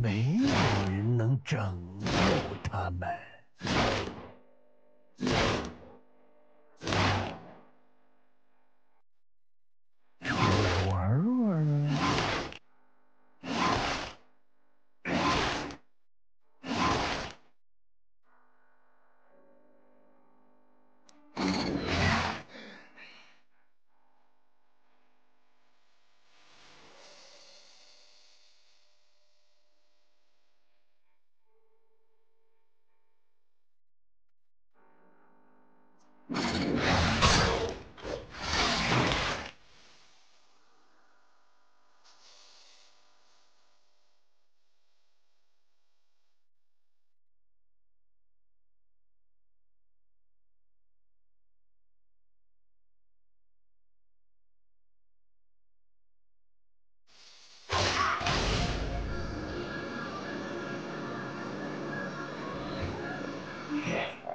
没有人能拯救他们。Yeah.